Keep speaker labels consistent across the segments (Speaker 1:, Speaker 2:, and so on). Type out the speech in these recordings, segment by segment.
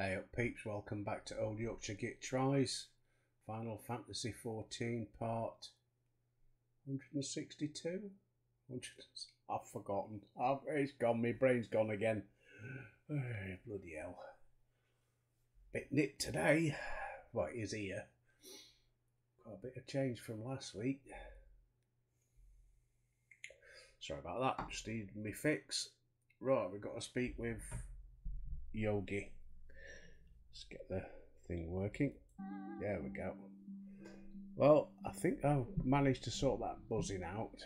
Speaker 1: Hey up peeps, welcome back to Old Yorkshire Git Tries. Final Fantasy 14 part 162? I've forgotten. I've, it's gone, my brain's gone again. Bloody hell. Bit nit today. What is here? Got a bit of change from last week. Sorry about that, just needed me fix. Right, we've got to speak with Yogi. Let's get the thing working. There we go. Well, I think I've managed to sort that buzzing out.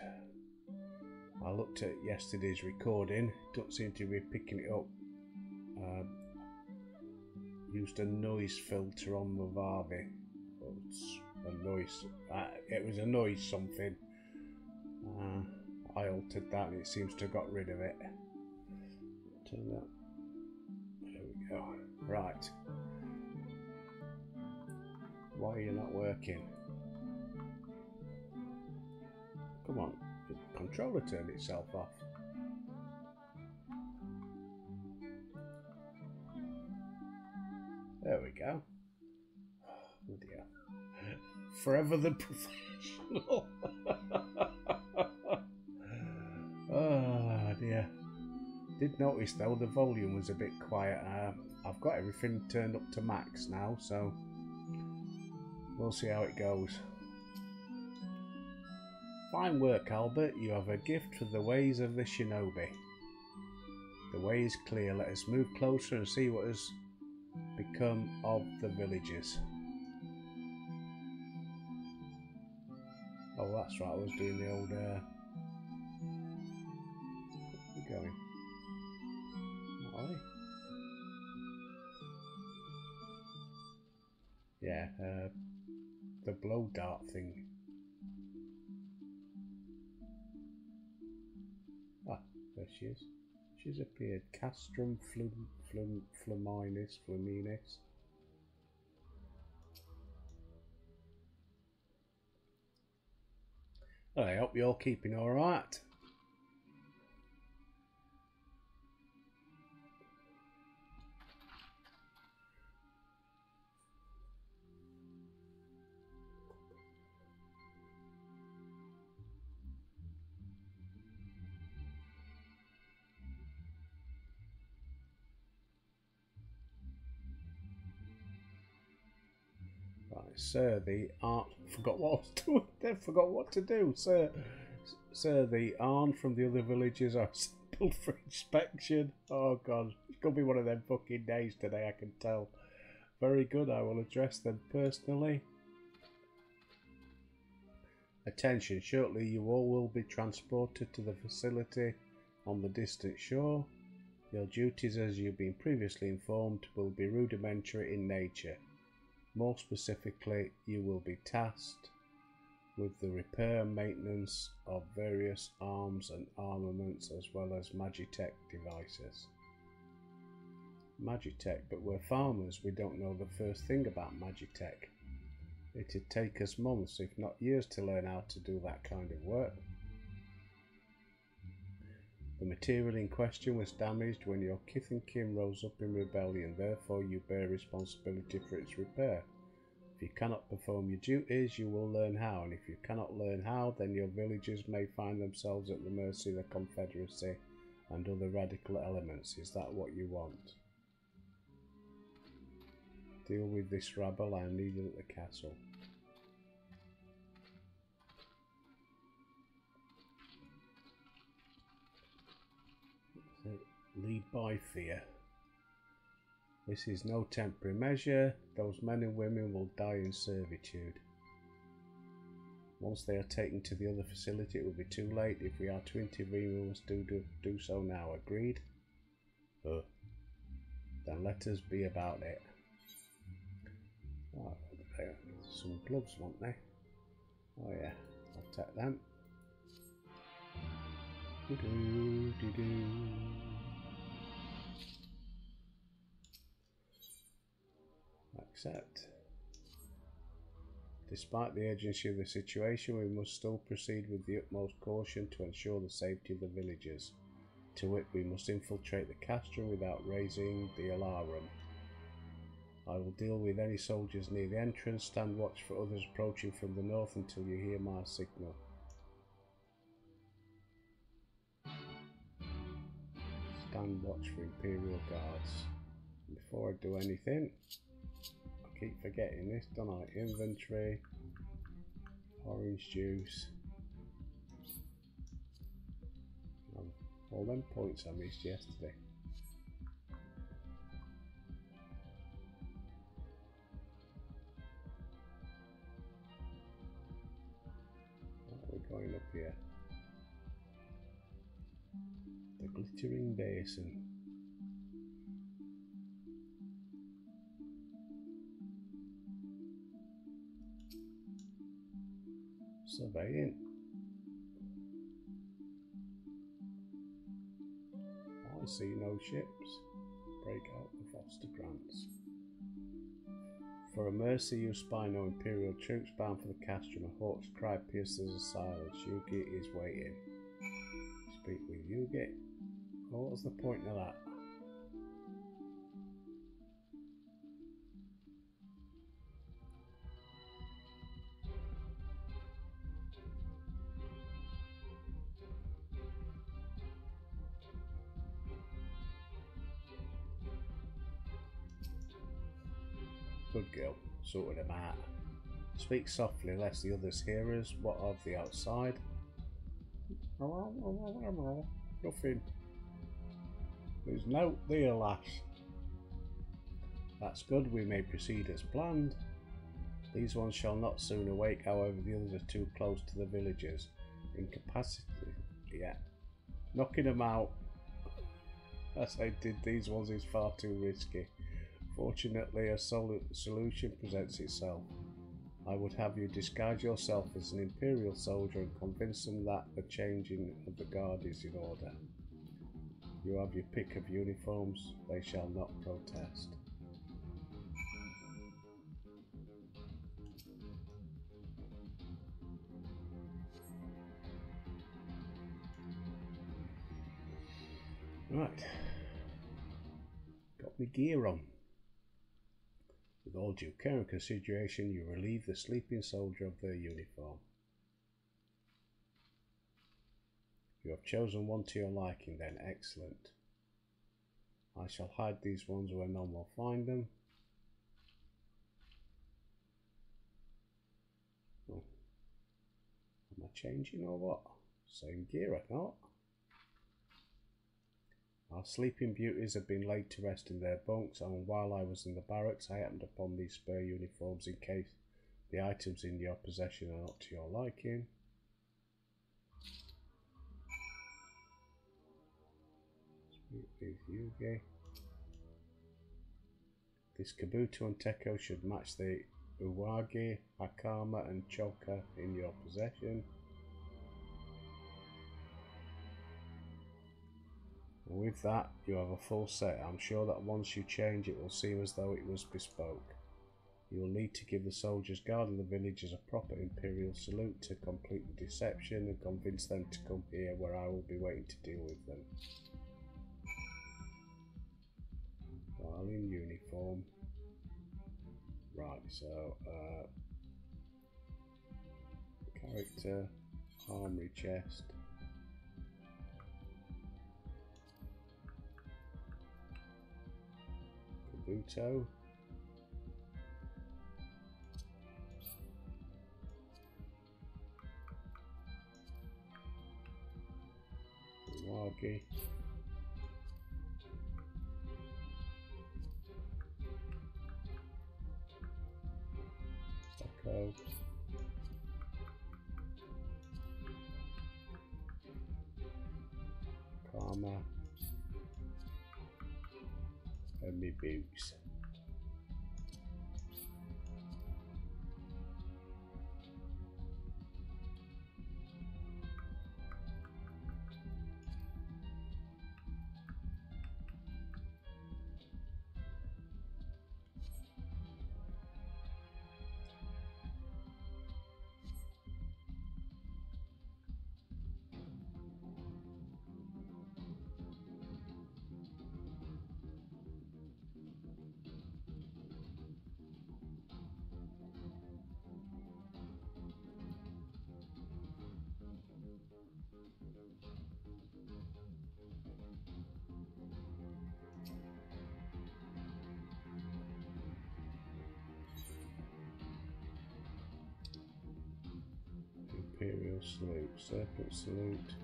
Speaker 1: I looked at yesterday's recording. Don't seem to be picking it up. Uh, used a noise filter on the Varvy. It's a noise. Uh, it was a noise something. Uh, I altered that and it seems to have got rid of it. Turn that. There we go. Right. Why are you not working? Come on. The controller turned itself off. There we go. Oh dear. Forever the professional. oh dear. Did notice though the volume was a bit quiet. Uh, I've got everything turned up to max now, so we'll see how it goes. Fine work, Albert. You have a gift for the ways of the shinobi. The way is clear. Let us move closer and see what has become of the villagers. Oh, that's right. I was doing the old. Uh... blow dart thing. Ah, there she is. She's appeared. Castrum flum, flum, fluminis, fluminis. I hope you're keeping alright. Sir, the art forgot what I was doing. Forgot what to do, sir. Sir, the Arn from the other villages are assembled for inspection. Oh God, it's gonna be one of them fucking days today. I can tell. Very good. I will address them personally. Attention! Shortly, you all will be transported to the facility on the distant shore. Your duties, as you've been previously informed, will be rudimentary in nature. More specifically, you will be tasked with the repair maintenance of various arms and armaments as well as Magitech devices. Magitech, but we're farmers, we don't know the first thing about Magitech. It'd take us months, if not years, to learn how to do that kind of work. The material in question was damaged when your kith and kin rose up in rebellion, therefore you bear responsibility for its repair. If you cannot perform your duties, you will learn how, and if you cannot learn how, then your villagers may find themselves at the mercy of the Confederacy and other radical elements. Is that what you want? Deal with this rabble, I am needed at the castle. Lead by fear. This is no temporary measure. Those men and women will die in servitude. Once they are taken to the other facility, it will be too late. If we are to intervene, we must do, do, do so now. Agreed? Uh, then let us be about it. Oh, some gloves, won't they? Oh yeah, I'll take them. Do -do, do Accept. Despite the urgency of the situation, we must still proceed with the utmost caution to ensure the safety of the villagers. To wit, we must infiltrate the castrum without raising the alarm. I will deal with any soldiers near the entrance. Stand watch for others approaching from the north until you hear my signal. Stand watch for Imperial Guards. Before I do anything, keep forgetting this, don't I? Inventory, orange juice. Um, all them points I missed yesterday. What are going up here? The glittering basin. Surveying. I see no ships. Break out the foster grants. For a mercy you spy no imperial troops bound for the castrum. A hawk's cry pierces the silence. Yugi is waiting. Speak with Yugi. What was the point of that? Good girl, sorted him out. Speak softly lest the others hear us. What of the outside? Nothing. There's no there, lass. That's good, we may proceed as planned. These ones shall not soon awake, however, the others are too close to the villagers. Incapacity, yeah. Knocking them out, as I did these ones, is far too risky. Fortunately, a sol solution presents itself. I would have you disguise yourself as an Imperial soldier and convince them that the changing of the guard is in order. You have your pick of uniforms, they shall not protest. Right. Got my gear on. With all due care and consideration, you relieve the sleeping soldier of their uniform. You have chosen one to your liking, then excellent. I shall hide these ones where none will find them. Oh. Am I changing or what? Same gear, I thought. Our sleeping beauties had been laid to rest in their bunks, and while I was in the barracks, I happened upon these spare uniforms in case the items in your possession are not to your liking. With Yugi. This Kabuto and Tekko should match the Uwagi, Akama and Choka in your possession. With that, you have a full set. I'm sure that once you change, it will seem as though it was bespoke. You will need to give the soldiers guarding the villagers a proper imperial salute to complete the deception and convince them to come here where I will be waiting to deal with them. While in uniform. Right, so, uh, character, armory chest. Kabuto. Wagi. Sako. And Salute, Serpent Salute.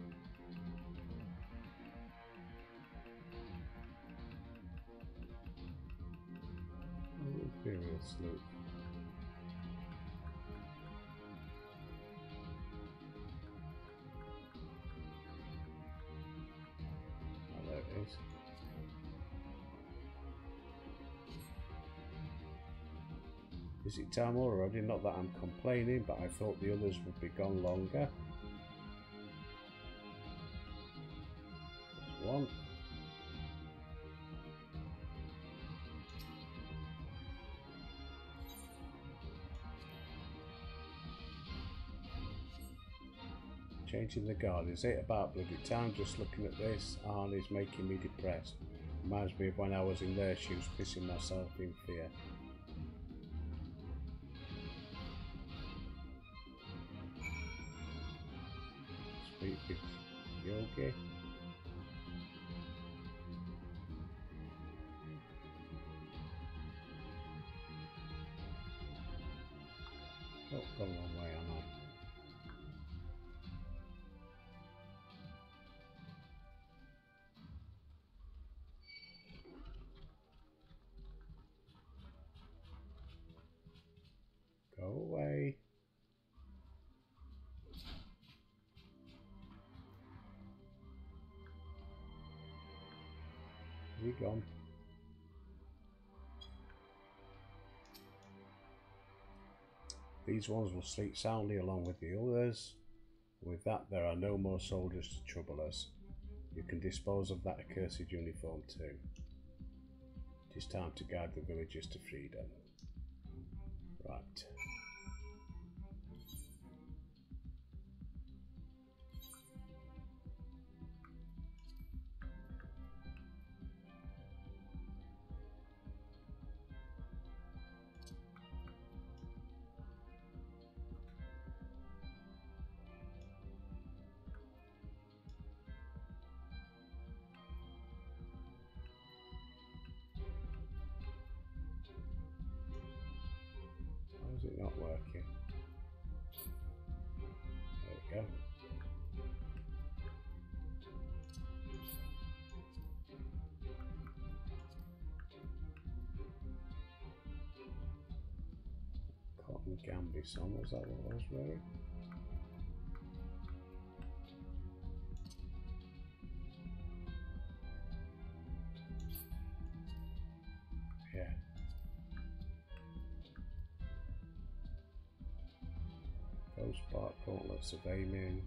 Speaker 1: Imperial Salute. Time already? Not that I'm complaining, but I thought the others would be gone longer. There's one. Changing the guard. Is it about bloody time just looking at this? Arnie's making me depressed. Reminds me of when I was in their shoes pissing myself in fear. Speak with Yogi. Oh, gone the These ones will sleep soundly along with the others. With that, there are no more soldiers to trouble us. You can dispose of that accursed uniform too. It is time to guide the villagers to freedom. Right. Not working? There we go. Cotton Gambis on, was that what I was wearing? Of Aiming.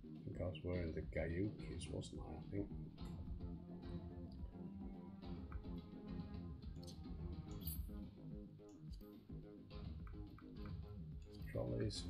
Speaker 1: I think I was wearing the Gayukis, wasn't I? I think. Trolleys.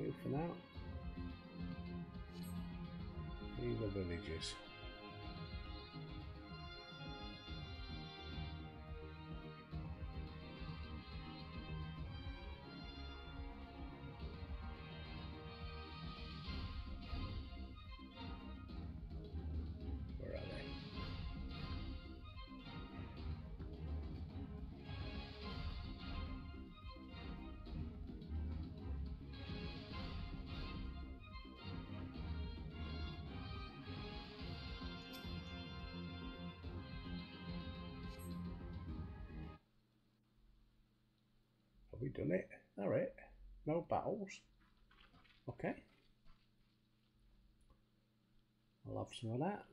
Speaker 1: Do for now. Free the villages. Done it? Alright. No battles. Okay. I'll have some of that.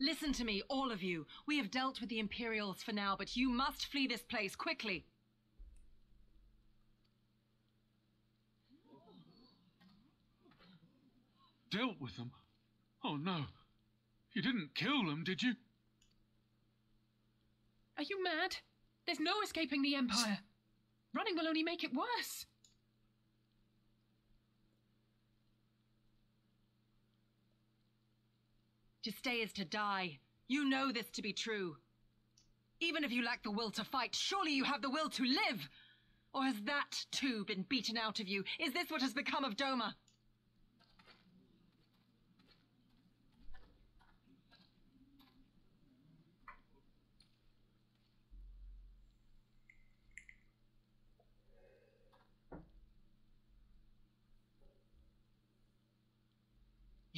Speaker 2: Listen to me, all of you. We have dealt with the Imperials for now, but you must flee this place quickly.
Speaker 3: Dealt with them? Oh no. You didn't kill them, did you?
Speaker 4: Are you mad? There's no escaping the Empire. Running will only make it worse.
Speaker 2: To stay is to die. You know this to be true. Even if you lack the will to fight, surely you have the will to live! Or has that, too, been beaten out of you? Is this what has become of Doma?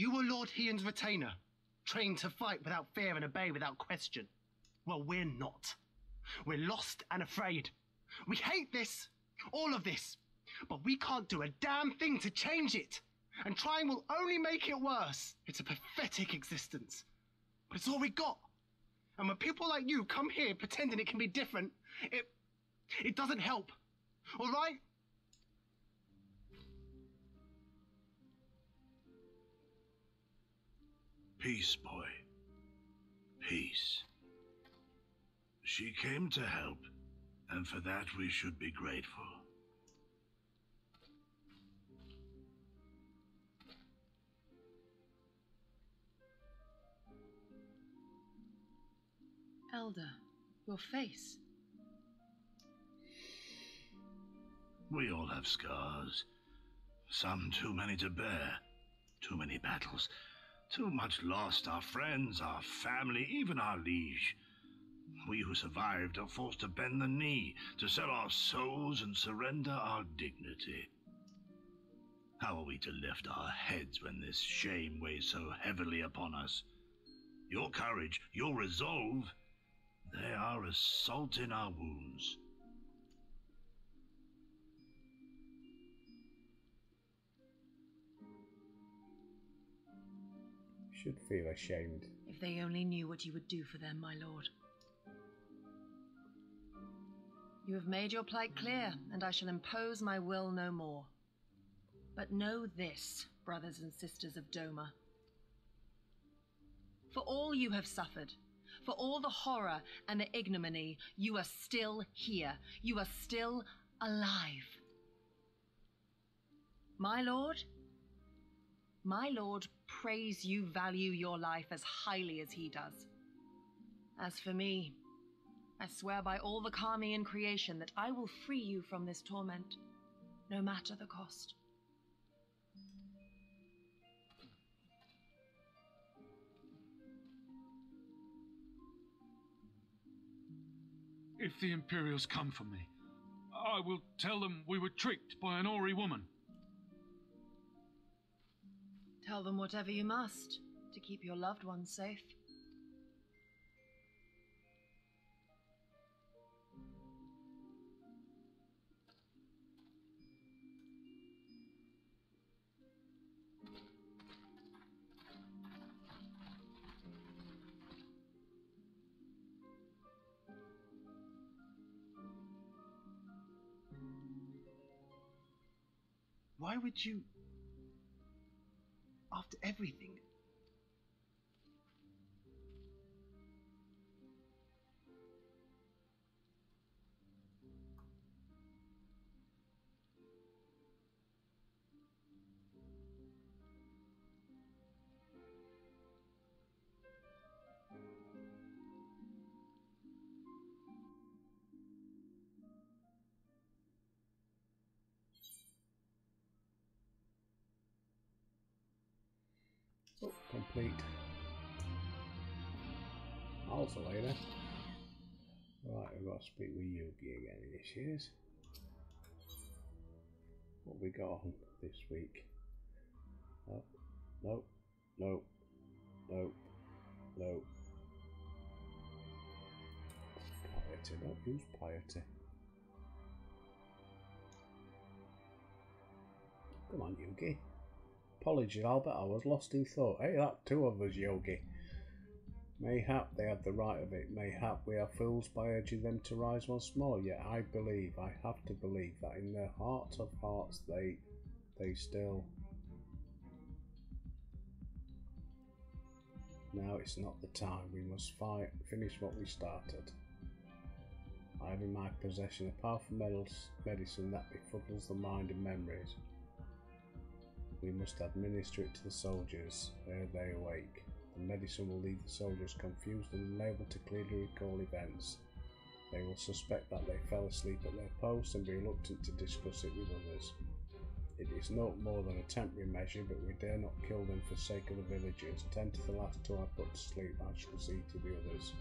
Speaker 5: You were Lord Hien's retainer, trained to fight without fear and obey without question. Well, we're not. We're lost and afraid. We hate this, all of this, but we can't do a damn thing to change it. And trying will only make it worse. It's a pathetic existence, but it's all we got. And when people like you come here pretending it can be different, it it doesn't help. All right?
Speaker 6: Peace, boy. Peace. She came to help, and for that we should be grateful.
Speaker 4: Elder, your face.
Speaker 6: We all have scars. Some too many to bear. Too many battles. Too much lost our friends, our family, even our liege. We who survived are forced to bend the knee, to sell our souls and surrender our dignity. How are we to lift our heads when this shame weighs so heavily upon us? Your courage, your resolve, they are as salt in our wounds.
Speaker 1: Should feel ashamed.
Speaker 2: If they only knew what you would do for them, my lord. You have made your plight clear, and I shall impose my will no more. But know this, brothers and sisters of Doma. For all you have suffered, for all the horror and the ignominy, you are still here. You are still alive. My lord, my lord prays you value your life as highly as he does. As for me, I swear by all the Kami in creation that I will free you from this torment, no matter the cost.
Speaker 3: If the Imperials come for me, I will tell them we were tricked by an Au Ra woman.
Speaker 2: Tell them whatever you must to keep your loved ones safe.
Speaker 5: Why would you. After everything?
Speaker 1: Complete. Also later. Right, we've got to speak with Yugi again. Here she is. What we got on this week? Oh, Nope. Nope. Nope. no. Piety, don't use piety. Come on, Yugi. Apologies, Albert. I was lost in thought. Hey, that two of us, Yogi. Mayhap they had the right of it. Mayhap we are fools by urging them to rise once more. Yet I believe, I have to believe that in their heart of hearts they, they still. Now it's not the time. We must fight, finish what we started. I have in my possession a powerful medicine that befuddles the mind and memories. We must administer it to the soldiers ere they awake. The medicine will leave the soldiers confused and unable to clearly recall events. They will suspect that they fell asleep at their post and be reluctant to discuss it with others. It is not more than a temporary measure, but we dare not kill them for sake of the villagers. Ten to the last two I put to sleep, I shall see to the others.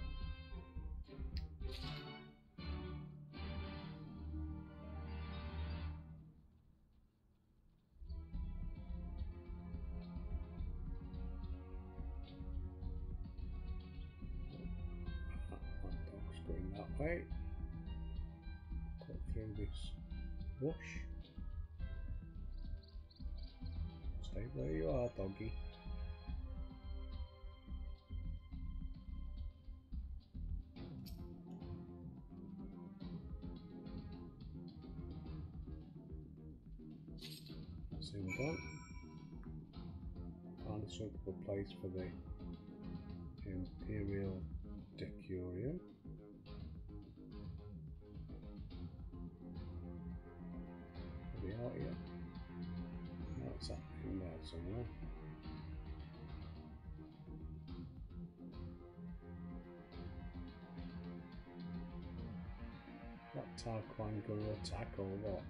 Speaker 1: Are, doggy. That's him done. A suitable place for the Gonna attack or what?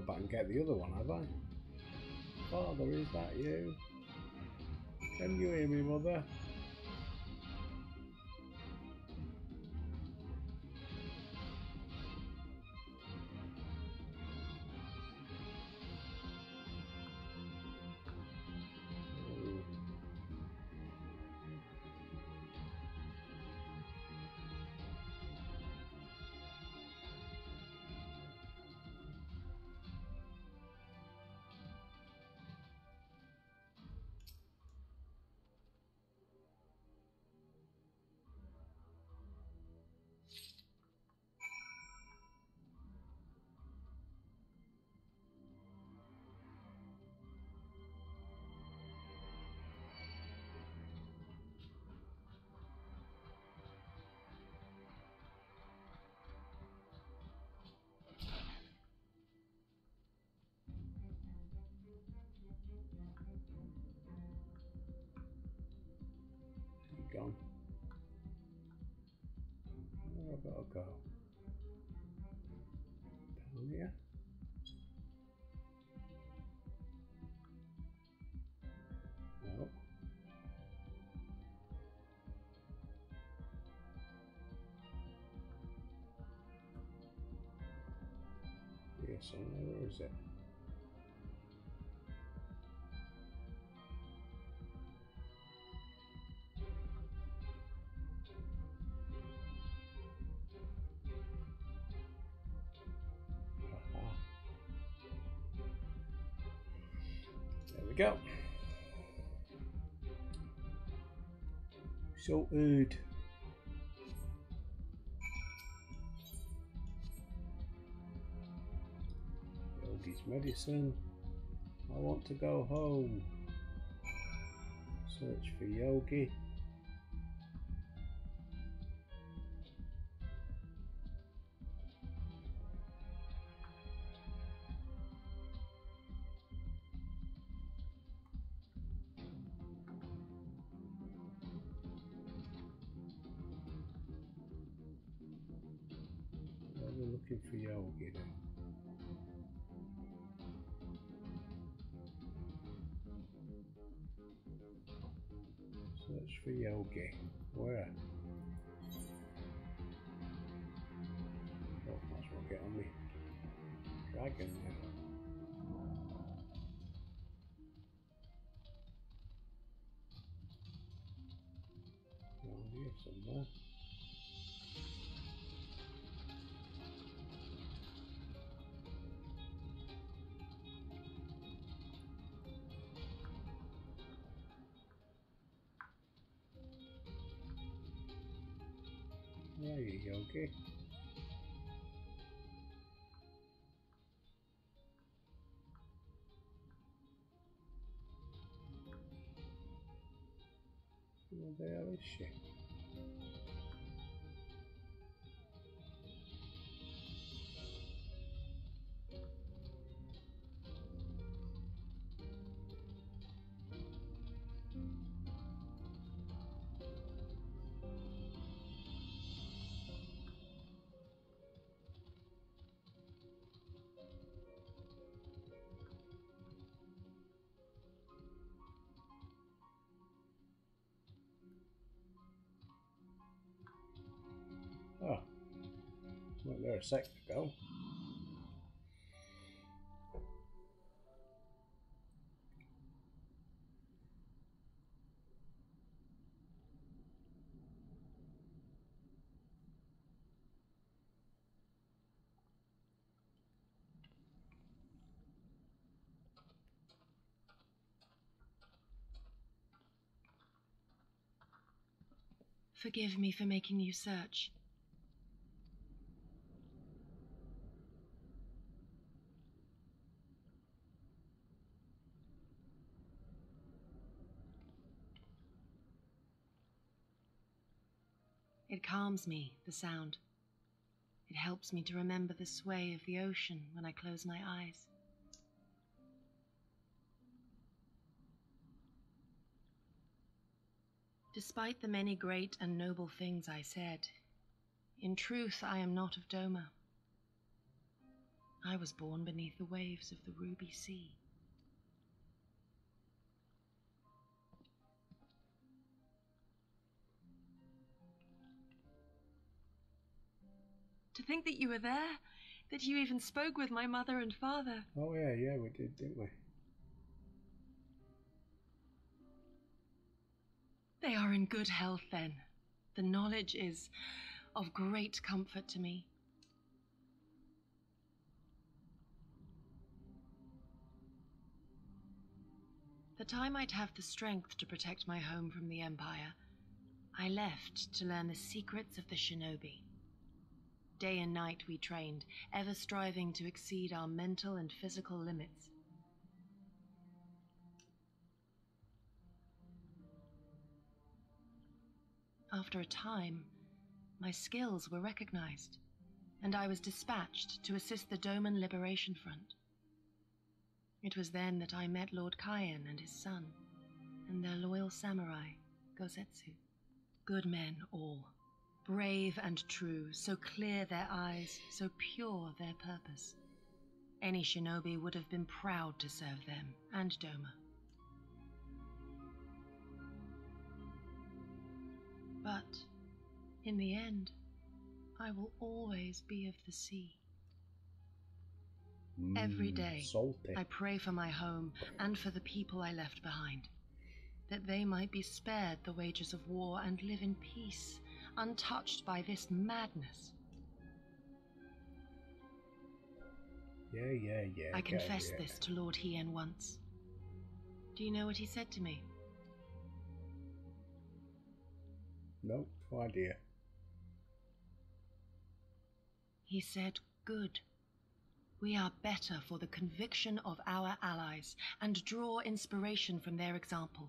Speaker 1: Go back and get the other one, have I? Father, is that you? Can you hear me, mother? I. Where is it? There we go. Sorted. Yogi's uh, medicine. I want to go home. Search for Yogi. Yogi. Where? Oh, oh, might as well get on me. Dragon. Down here somewhere. Okay. There a second ago.
Speaker 2: Forgive me for making you search. Calms me, the sound. It helps me to remember the sway of the ocean when I close my eyes. Despite the many great and noble things I said, in truth I am not of Doma. I was born beneath the waves of the Ruby Sea. To think that you were there, that you even spoke with my mother and father.
Speaker 1: Oh yeah, yeah, we did, didn't we?
Speaker 2: They are in good health then. The knowledge is of great comfort to me. That I might have the strength to protect my home from the Empire, I left to learn the secrets of the shinobi. Day and night we trained, ever striving to exceed our mental and physical limits. After a time, my skills were recognized, and I was dispatched to assist the Doman Liberation Front. It was then that I met Lord Kaien and his son, and their loyal samurai, Gosetsu. Good men all, brave and true, so clear their eyes, so pure their purpose. Any shinobi would have been proud to serve them and Doma. But in the end, I will always be of the sea. Every
Speaker 1: Mm,
Speaker 2: day,
Speaker 1: Salty.
Speaker 2: I pray for my home and for the people I left behind, that they might be spared the wages of war and live in peace, untouched by this madness.
Speaker 1: Yeah, yeah, yeah.
Speaker 2: I confessed
Speaker 1: it.
Speaker 2: this to Lord Hien once. Do you know what he said to me?
Speaker 1: Nope, no idea.
Speaker 2: He said, Good. We are better for the conviction of our allies and draw inspiration from their example.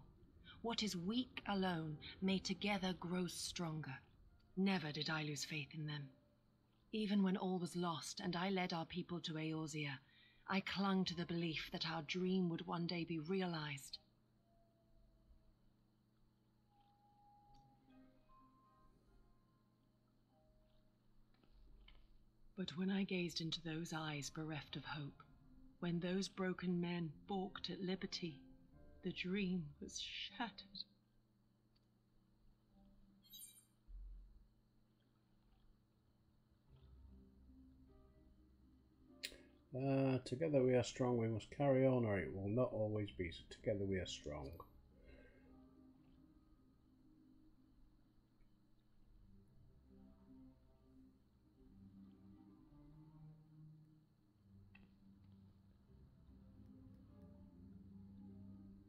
Speaker 2: What is weak alone may together grow stronger. Never did I lose faith in them. Even when all was lost and I led our people to Eorzea, I clung to the belief that our dream would one day be realized. But when I gazed into those eyes bereft of hope, when those broken men balked at liberty, the dream was shattered.
Speaker 1: Uh, together we are strong, we must carry on, or it will not always be. So, together we are strong.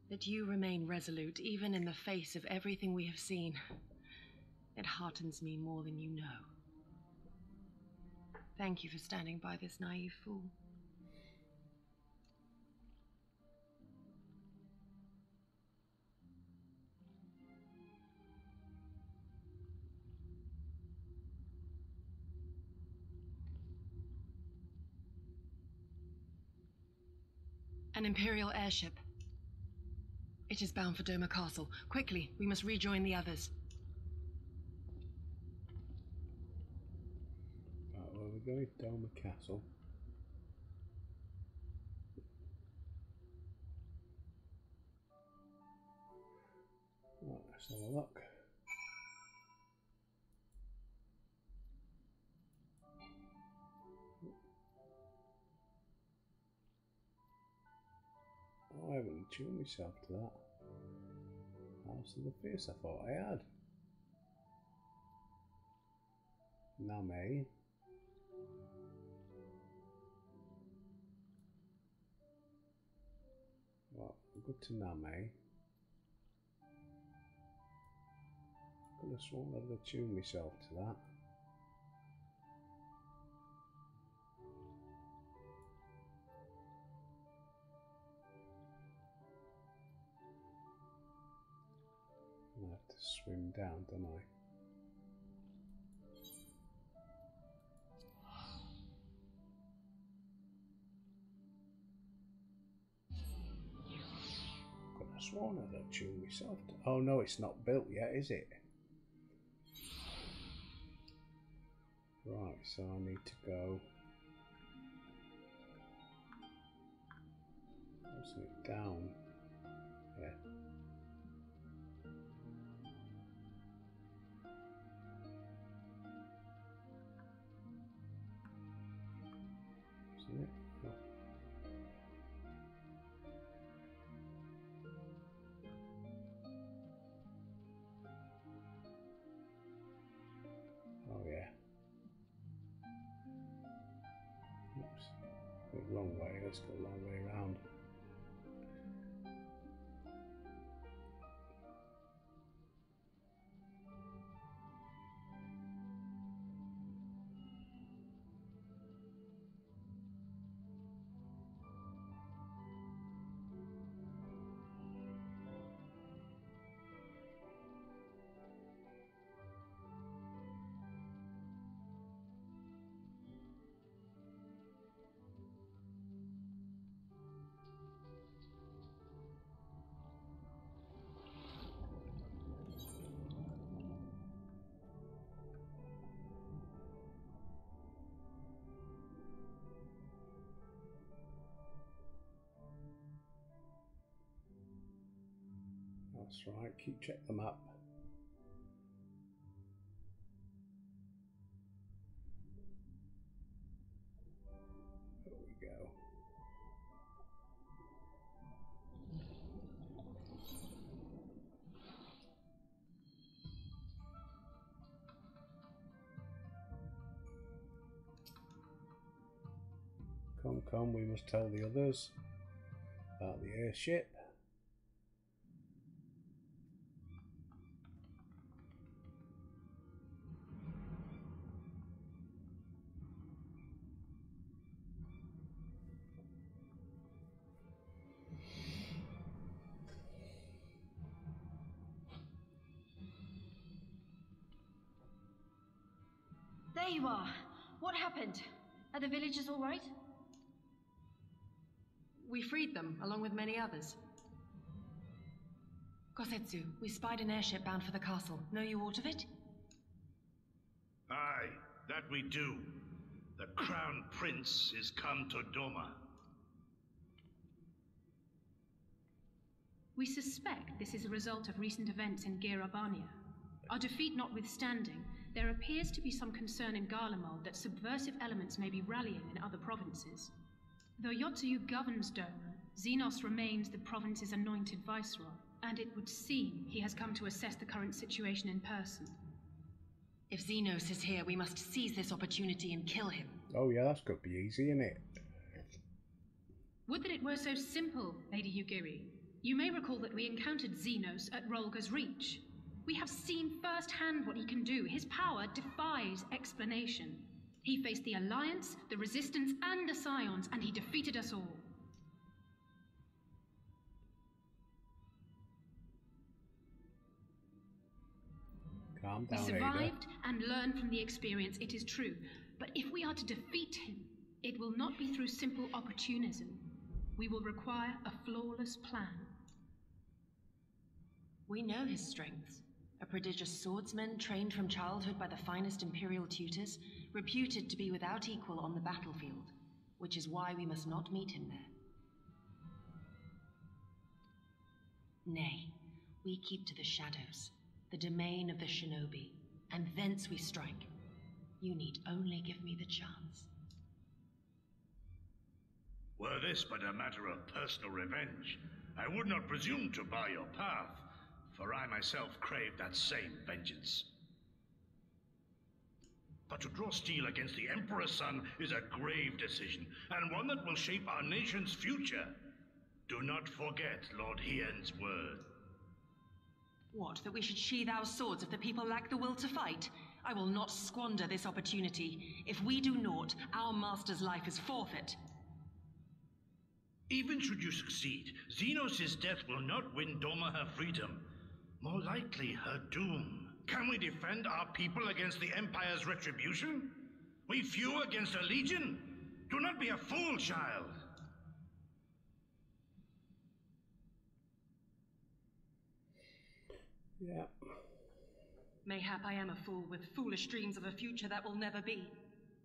Speaker 2: That you remain resolute, even in the face of everything we have seen. It heartens me more than you know. Thank you for standing by this naive fool. An Imperial airship. It is bound for Doma Castle. Quickly, we must rejoin the others.
Speaker 1: Right, where are we going? Doma Castle. Right, let's have a look. I haven't tuned myself to that. House of the Fierce, I thought I had. Name. Well, good to Name. Could have sworn I'd have tuned myself to that. Swim down, don't I? Could have sworn I'd have tuned myself to. Oh no, it's not built yet, is it? Right, so I need to go. Wasn't it down? Wrong way. That's right. Keep check them up. There we go. Come, come, we must tell the others about the airship.
Speaker 7: Are the villagers all right?
Speaker 2: We freed them, along with many others. Gosetsu, we spied an airship bound for the castle. Know you aught of it?
Speaker 6: Aye, that we do. The Crown Prince is come to Doma.
Speaker 4: We suspect this is a result of recent events in Gyr Abania. Our defeat notwithstanding, there appears to be some concern in Garlemald that subversive elements may be rallying in other provinces. Though Yotsuyu governs Doma, Zenos remains the province's anointed viceroy, and it would seem he has come to assess the current situation in person.
Speaker 2: If Zenos is here, we must seize this opportunity and kill him.
Speaker 1: Oh yeah, that's gonna be easy, isn't it?
Speaker 4: Would that it were so simple, Lady Yugiri. You may recall that we encountered Zenos at Rhalgr's Reach. We have seen firsthand what he can do. His power defies explanation. He faced the Alliance, the Resistance, and the Scions, and he defeated us all.
Speaker 1: Calm
Speaker 4: We
Speaker 1: down, Ada.
Speaker 4: survived and learned from the experience, it is true. But if we are to defeat him, it will not be through simple opportunism. We will require a flawless plan.
Speaker 2: We know his strengths. A prodigious swordsman trained from childhood by the finest Imperial tutors, reputed to be without equal on the battlefield, which is why we must not meet him there. Nay, we keep to the shadows, the domain of the shinobi, and thence we strike. You need only give me the chance.
Speaker 6: Were this but a matter of personal revenge, I would not presume to bar your path, for I myself crave that same vengeance. But to draw steel against the Emperor's son is a grave decision, and one that will shape our nation's future. Do not forget Lord Hien's word.
Speaker 2: What, that we should sheathe our swords if the people lack the will to fight? I will not squander this opportunity. If we do naught, our master's life is forfeit.
Speaker 6: Even should you succeed, Zenos' death will not win Doma her freedom. More likely, her doom. Can we defend our people against the Empire's retribution? We few against a legion? Do not be a fool, child.
Speaker 1: Yeah.
Speaker 2: Mayhap I am a fool with foolish dreams of a future that will never be.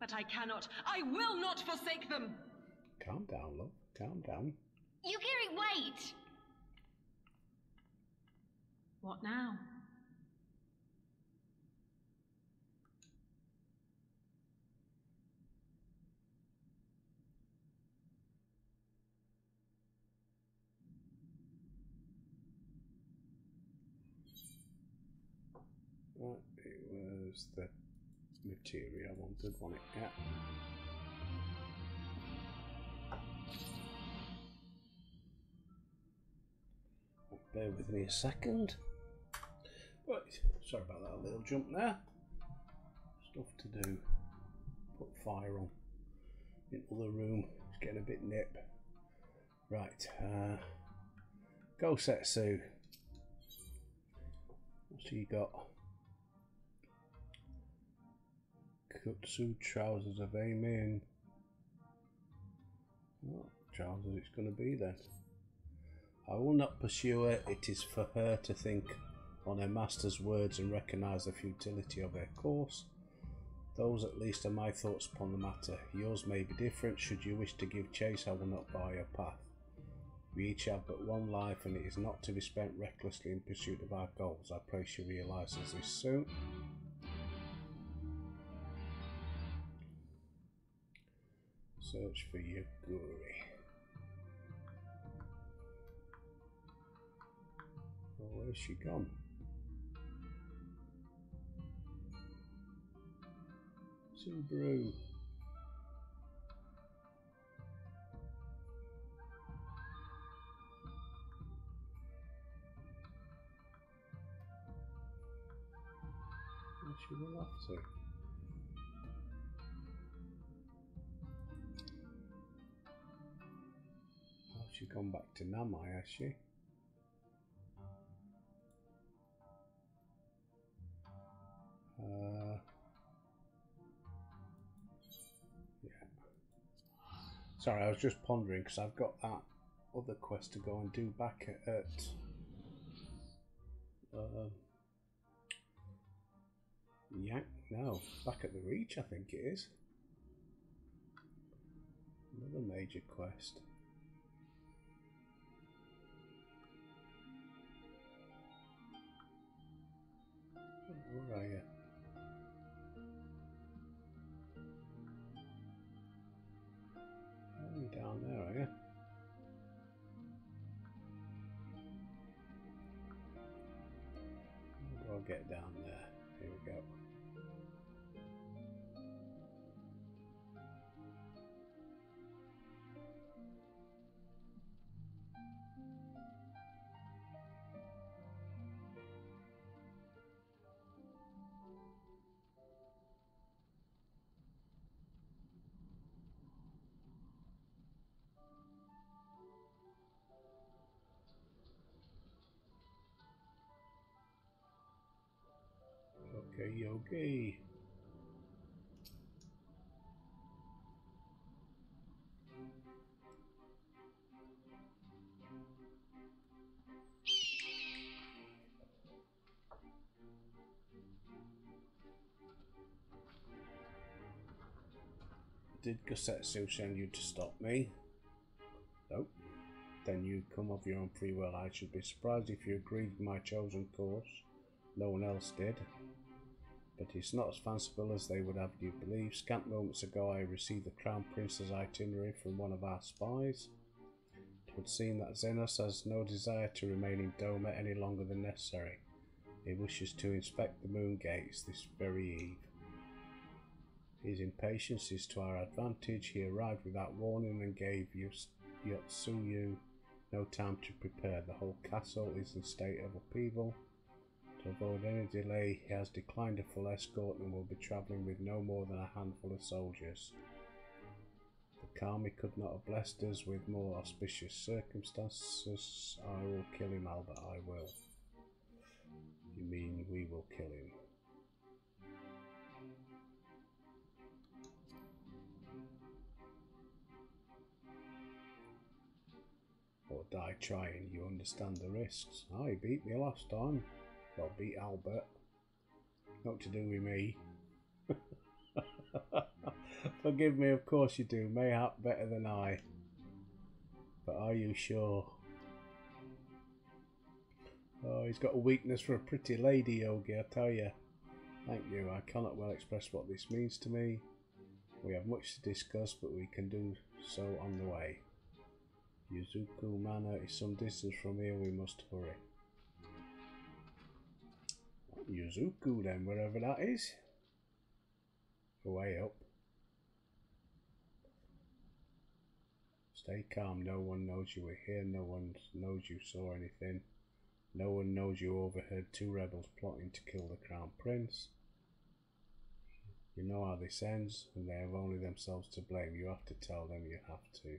Speaker 2: But I cannot, I will not forsake them!
Speaker 1: Calm down, love. Calm down.
Speaker 7: Yugiri, wait!
Speaker 4: What now?
Speaker 1: Right, it was the material I wanted, wasn't it? Yeah. Bear with me a second. Right, sorry about that little jump there. Stuff to do. Put fire on. Into the room. It's getting a bit nip. Right, uh, Gosetsu. What's he got? Kutsu trousers of Amen. What trousers it's going to be then? I will not pursue her. It is for her to think on her master's words and recognise the futility of her course. Those at least are my thoughts upon the matter. Yours may be different. Should you wish to give chase, I will not bar your path. We each have but one life, and it is not to be spent recklessly in pursuit of our goals. I pray she realises this soon. Search for Yugiri. Well, where's she gone? She run off to? Oh, she's gone back to Namai, has she? Uh, Sorry, I was just pondering because I've got that other quest to go and do back at. at um, Yank? No, back at the Reach, I think it is. Another major quest. Where are you? Down there, are you? How do I get down Okay, okay. Did Gosetsu send you to stop me? Nope. Then you come of your own free will. I should be surprised if you agreed with my chosen course. No one else did but it's not as fanciful as they would have you believe. Scant moments ago, I received the Crown Prince's itinerary from one of our spies. It would seem that Zenos has no desire to remain in Doma any longer than necessary. He wishes to inspect the moon gates this very eve. His impatience is to our advantage. He arrived without warning and gave Yotsuyu no time to prepare. The whole castle is in state of upheaval. Avoid any delay, he has declined a full escort and will be travelling with no more than a handful of soldiers. The Kami could not have blessed us with more auspicious circumstances. I will kill him, Albert, I will. You mean we will kill him? Or die trying, you understand the risks. I beat me last time. Well, beat Albert. Not to do with me. Forgive me, of course you do. Mayhap better than I. But are you sure? Oh, he's got a weakness for a pretty lady, Yogi, I tell you. Thank you. I cannot well express what this means to me. We have much to discuss, but we can do so on the way. Yuzuka Manor is some distance from here. We must hurry. Yuzuka then, wherever that is. Way up. Stay calm, no one knows you were here, no one knows you saw anything. No one knows you overheard two rebels plotting to kill the crown prince. You know how this ends, and they have only themselves to blame. You have to tell them you have to.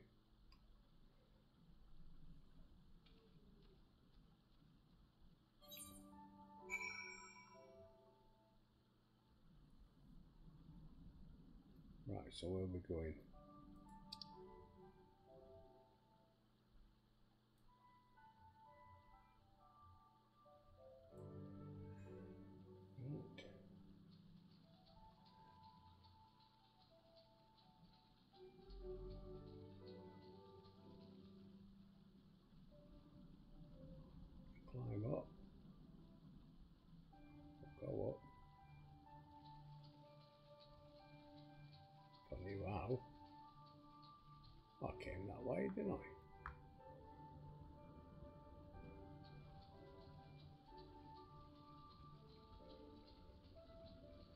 Speaker 1: So where are we going? Didn't I?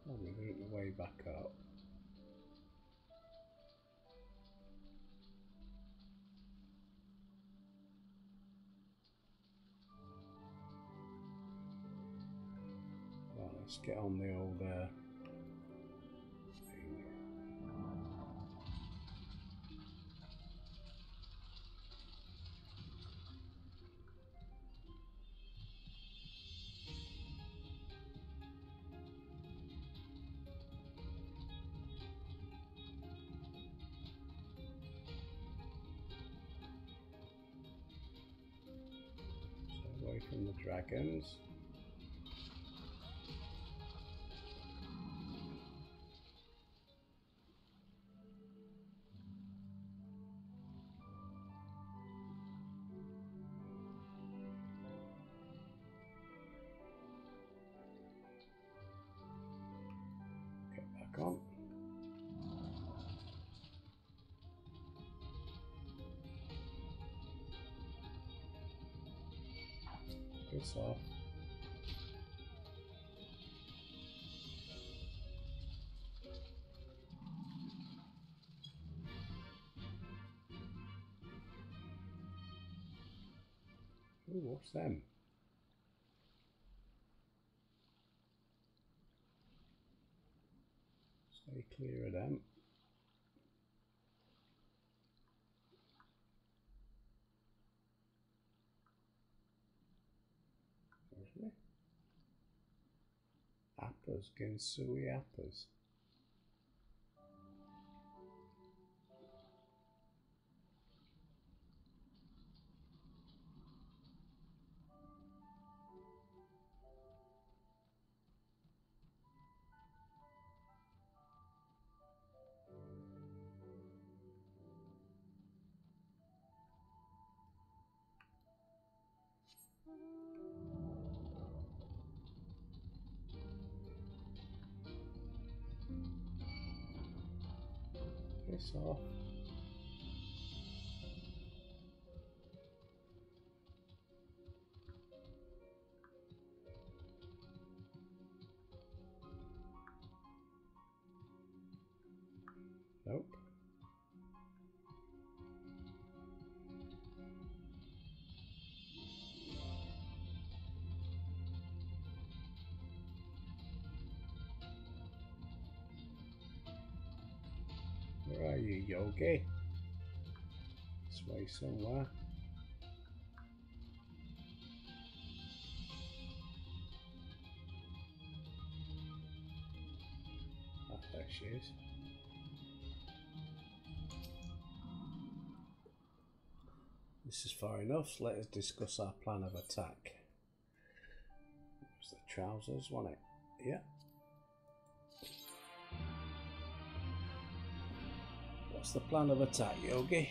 Speaker 1: We're doing the way back up. Well, let's get on the old uh, from the dragons. What's them? Stay clear of them. Apples, Gensui apples. Piss off. You, Yogi? This way somewhere. Ah, there she is. This is far enough. Let us discuss our plan of attack. It was the trousers, wasn't it? Yeah. What's the plan of attack, Yogi?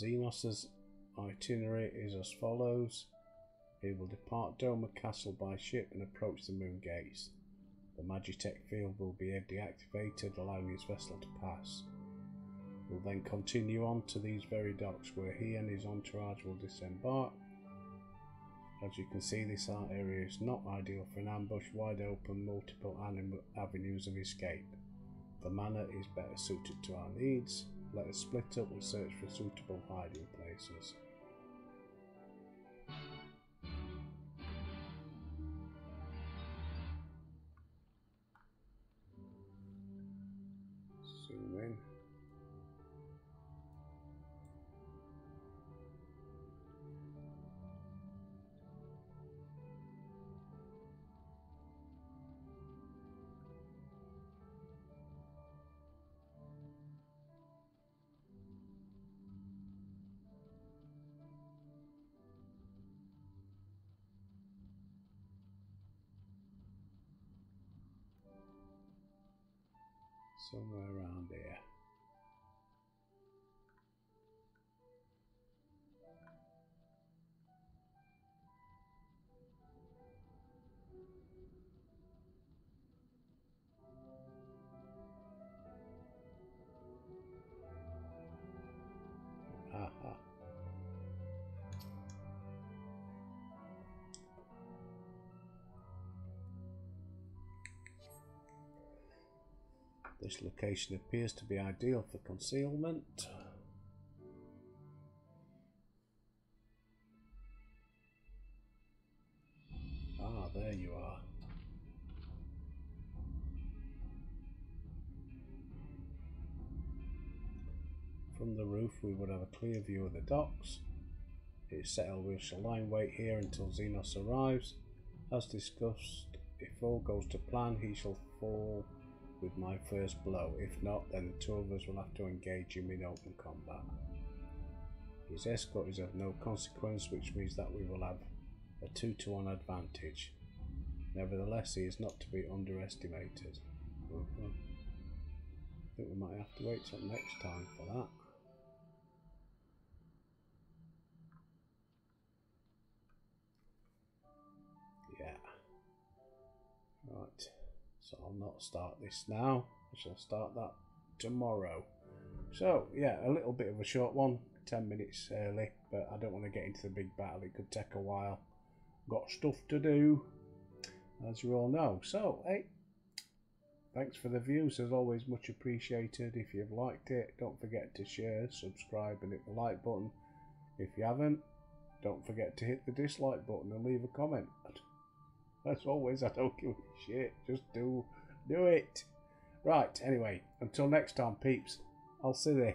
Speaker 1: Zenos' itinerary is as follows. He will depart Doma Castle by ship and approach the moon gates. The Magitech field will be deactivated, allowing his vessel to pass. He will then continue on to these very docks where he and his entourage will disembark. As you can see, this art area is not ideal for an ambush, wide open, multiple avenues of escape. The manor is better suited to our needs. Let us split up and search for suitable hiding places. Somewhere around here. This location appears to be ideal for concealment. Ah, there you are. From the roof, we would have a clear view of the docks. It's settled we shall line wait here until Zenos arrives. As discussed, if all goes to plan, he shall fall with my first blow. If not, then the two of us will have to engage him in open combat. His escort is of no consequence, which means that we will have a 2 to 1 advantage. Nevertheless, he is not to be underestimated. Mhm. I think we might have to wait till next time for that. Yeah. Right. So I'll not start this now. I shall start that tomorrow. So, yeah, a little bit of a short one, 10 minutes early, but I don't want to get into the big battle. It could take a while. Got stuff to do, as you all know. So, hey, thanks for the views, as always, much appreciated. If you've liked it, don't forget to share, subscribe, and hit the like button. If you haven't, don't forget to hit the dislike button and leave a comment. As always, I don't give a shit. Just do, do it. Right, anyway, until next time, peeps, I'll see you.